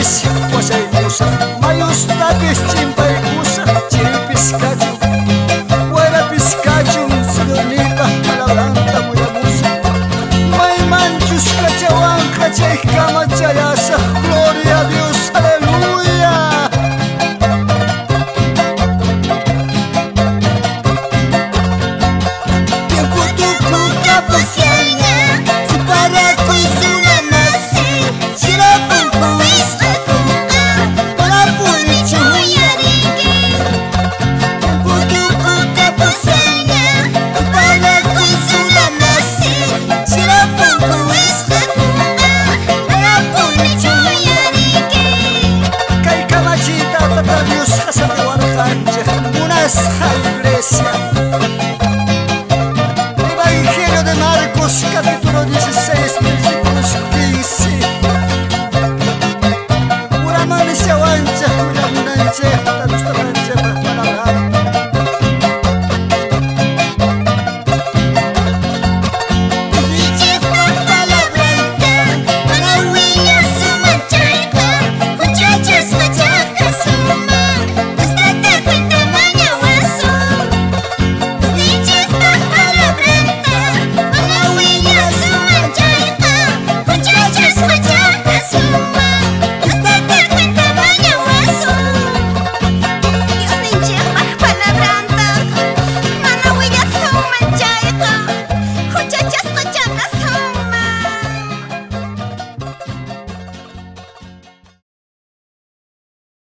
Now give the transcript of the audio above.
Polisi pošaj gusa Maju stavi s čim pa je o Čiri piskaću Uera piskaću Srednika Alalanta moja gusa Maj manču skraća Uankraća الباب يسخسر ونخرج ونسخل